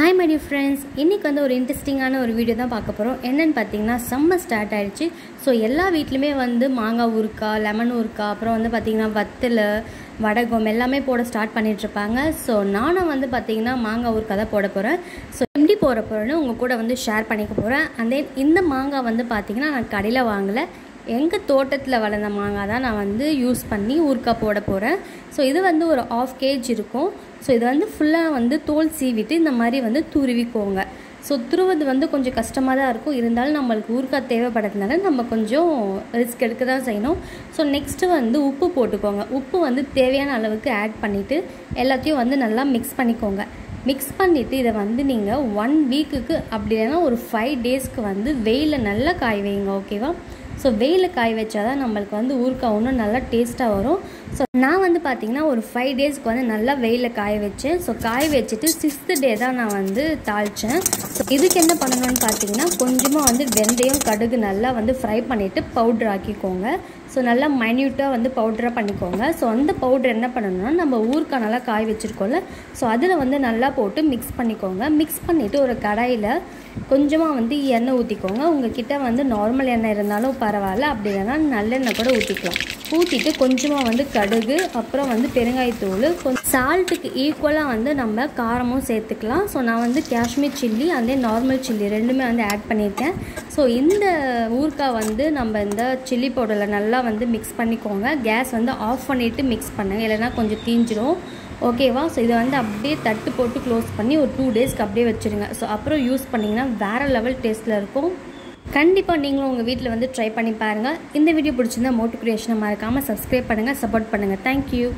Hi மடி friends இன்றைக்கி வந்து ஒரு இன்ட்ரெஸ்டிங்கான ஒரு வீடியோ தான் பார்க்க போகிறோம் என்னென்னு பார்த்தீங்கன்னா செம்ம ஸ்டார்ட் ஆகிடுச்சு ஸோ எல்லா வீட்லையுமே வந்து மாங்காய் ஊறுக்கா லெமன் ஊறுக்கா அப்புறம் வந்து பார்த்திங்கன்னா வத்தல் வடகம் எல்லாமே போட ஸ்டார்ட் பண்ணிகிட்ருப்பாங்க ஸோ நானும் வந்து பார்த்திங்கன்னா மாங்காய் ஊறுக்காய் தான் போட போகிறேன் ஸோ எப்படி போகிற போகிறேன்னு உங்கள் கூட வந்து ஷேர் பண்ணிக்க போகிறேன் அண்ட் தென் இந்த மாங்காய் வந்து பார்த்திங்கன்னா நான் கடையில் வாங்கலை. எங்கள் தோட்டத்தில் வளர்ந்த மாங்காய் தான் நான் வந்து யூஸ் பண்ணி ஊறுக்காய் போட போகிறேன் ஸோ இது வந்து ஒரு ஆஃப் கேஜ் இருக்கும். ஸோ இது வந்து ஃபுல்லாக வந்து தோல் சீவிட்டு இந்த மாதிரி வந்து துருவிக்கோங்க. ஸோ துருவது வந்து கொஞ்சம் கஷ்டமாக தான் இருக்கும். இருந்தாலும் நம்மளுக்கு ஊறுக்காய் தேவைப்படுறதுனால நம்ம கொஞ்சம் ரிஸ்க் எடுக்க தான் செய்யணும். ஸோ நெக்ஸ்ட்டு வந்து உப்பு போட்டுக்கோங்க. உப்பு வந்து தேவையான அளவுக்கு ஆட் பண்ணிவிட்டு எல்லாத்தையும் வந்து நல்லா மிக்ஸ் பண்ணிக்கோங்க. மிக்ஸ் பண்ணிவிட்டு இதை வந்து நீங்கள் ஒன் வீக்குக்கு அப்படி இல்லைன்னா ஒரு ஃபைவ் டேஸ்க்கு வந்து வெயிலில் நல்லா காய் வைங்க ஓகேவா ஸோ வெயிலில் காய வச்சா தான் நம்மளுக்கு வந்து ஊறுக்காய் இன்னும் நல்லா டேஸ்ட்டாக வரும். ஸோ நான் வந்து பார்த்திங்கன்னா ஒரு ஃபைவ் டேஸ்க்கு வந்து நல்லா வெயிலில் காய வச்சேன். ஸோ காய வச்சுட்டு சிக்ஸ்த்து டே தான் நான் வந்து தாளித்தேன் ஸோ இதுக்கு என்ன பண்ணணும்னு பார்த்தீங்கன்னா கொஞ்சமாக வந்து வெந்தயம் கடுகு நல்லா வந்து ஃப்ரை பண்ணிவிட்டு பவுட்ரு ஆக்கிக்கோங்க. ஸோ நல்லா மைன்யூட்டாக வந்து பவுடராக பண்ணிக்கோங்க. ஸோ அந்த பவுட்ரு என்ன பண்ணணும்னா நம்ம ஊருக்காக நல்லா காய வச்சுருக்கோம்ல. ஸோ அதில் வந்து நல்லா போட்டு மிக்ஸ் பண்ணிக்கோங்க. மிக்ஸ் பண்ணிவிட்டு ஒரு கடாயில் கொஞ்சமாக வந்து எண்ணெய் ஊற்றிக்கோங்க உங்ககிட்ட வந்து நார்மல் எண்ணெய் இருந்தாலும் பரவாயில்ல. அப்படி இல்லைன்னா நல்லெண்ணெய் கூட ஊற்றிக்கலாம் ஊற்றிட்டு கொஞ்சமாக வந்து கடுகு அப்புறம் வந்து பெருங்காயத்தூள். கொஞ்சம் சால்ட்டுக்கு ஈக்குவலாக வந்து நம்ம காரமும் சேர்த்துக்கலாம். ஸோ நான் வந்து காஷ்மீர் சில்லி அதே நார்மல் சில்லி ரெண்டுமே வந்து ஆட் பண்ணியிருக்கேன். ஸோ இந்த ஊறுக்காய் வந்து நம்ம இந்த சில்லி பவுடரில் நல்லா வந்து மிக்ஸ் பண்ணிக்கோங்க. கேஸ் வந்து ஆஃப் பண்ணிவிட்டு மிக்ஸ் பண்ணுங்கள் இல்லைன்னா கொஞ்சம் தீஞ்சிரும். ஓகேவா ஸோ இதை வந்து அப்படியே தட்டு போட்டு க்ளோஸ் பண்ணி ஒரு டூ டேஸ்க்கு அப்படியே வச்சுருங்க. ஸோ அப்புறம் யூஸ் பண்ணிங்கன்னா வேறு லெவல் டேஸ்ட்டில் இருக்கும். கண்டிப்பாக நீங்களும் உங்கள் வீட்டில் வந்து ட்ரை பண்ணி பாருங்கள் இந்த வீடியோ பிடிச்சிருந்தா மோட்டிவேஷனாக மறக்காமல் சப்ஸ்கிரைப் பண்ணுங்கள் சப்போர்ட் பண்ணுங்கள் தேங்க்யூ